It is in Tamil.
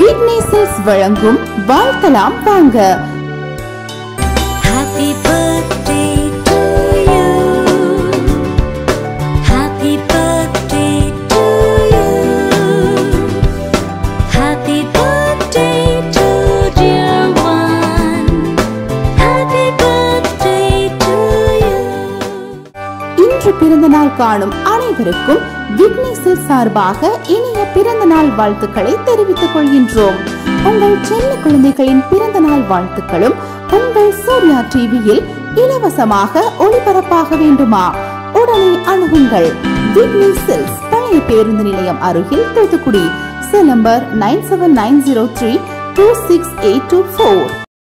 விக்னேசல்ஸ் வழங்கும் வாழ்த்தலாம் வாங்க. Happy birthday இன்று பிறந்த நாள் காணும் அனைவருக்கும் விக்னேசல் சார்பாக இனிய பிறந்த நாள் வாழ்த்துக்களை தெரிவித்துக் கொள்கின்றோம். உங்கள் செல்ல குழந்தைகளின் பிறந்த நாள் வாழ்த்துக்களும் உங்கள் சூர்யா டிவியில் இலவசமாக ஒளிபரப்பாக வேண்டுமா? உடனே அணுகுங்கள். விக்னேசல்ஸ் பழைய பேருந்து நிலையம் அருகில் Thoothukudi. Cell number nine seven nine zero three two six eight two four